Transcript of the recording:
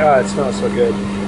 oh it smells so good.